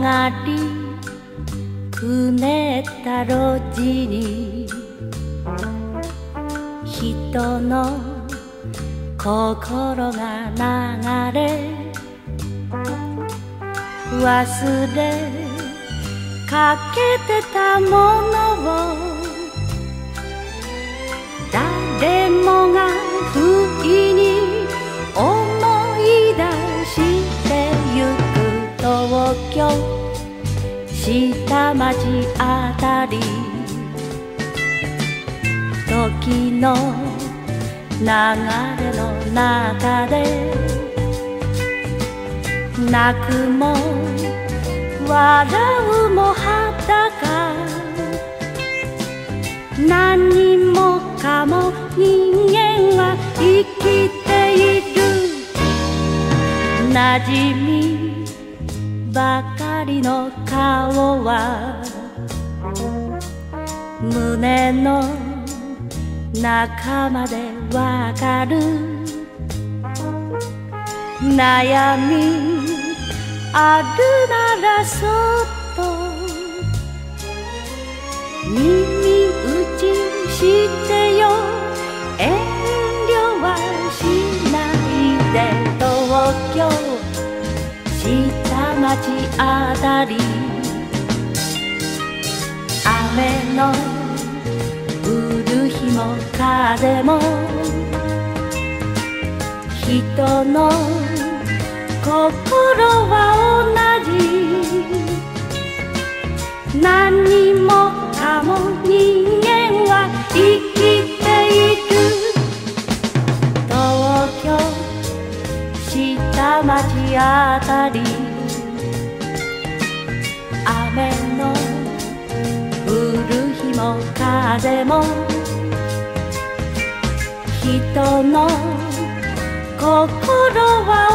がりくねった路地に人の心が流れ忘れかけてたものを下町あたり。時の流れの中で泣くも笑うも裸何もかも人間は生きている。馴染みばかりの顔は胸の中までわかる。悩みあるならそっと耳打ちしてよ。遠慮風も人の心は同じ。何にもかも人間は生きている東京下町あたり。雨の降る日も風も人の心は